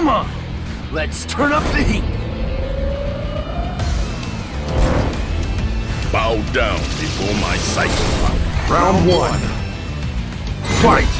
Come on, let's turn up the heat. Bow down before my cycle. Round one. Fight!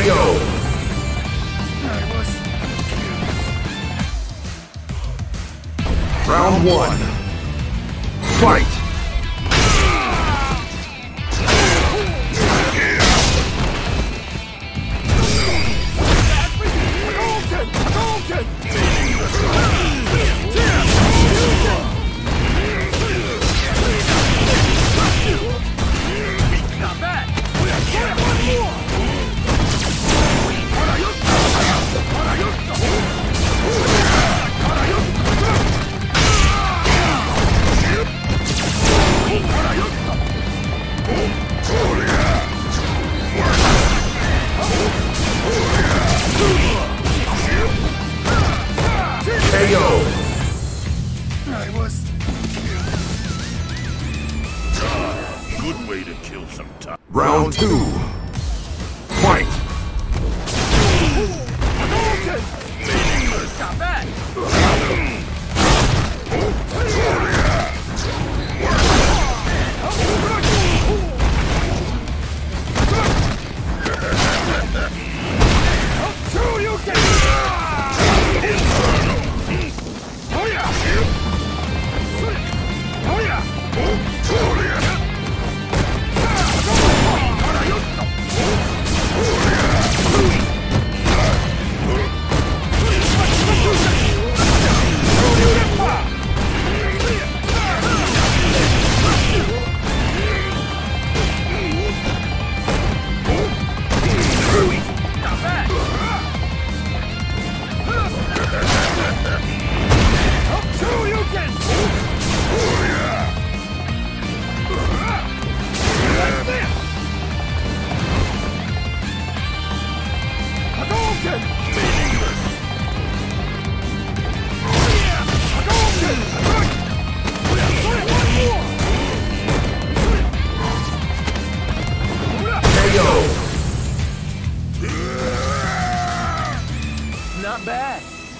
KO! Round one. Fight! Good way to kill some time. Round two. Fight! KO!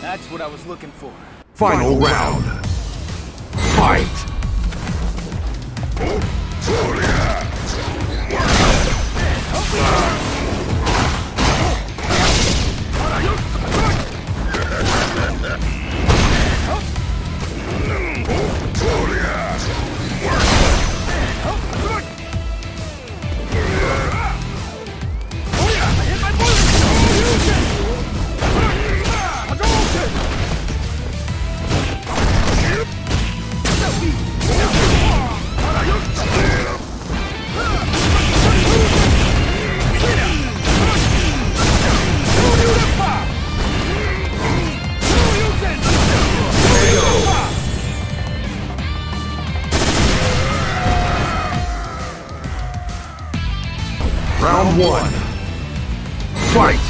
That's what I was looking for. Final round. Fight! Hadouken! Round one. Fight!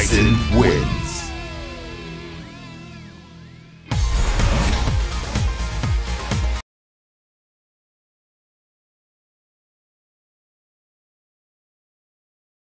M. Bison wins.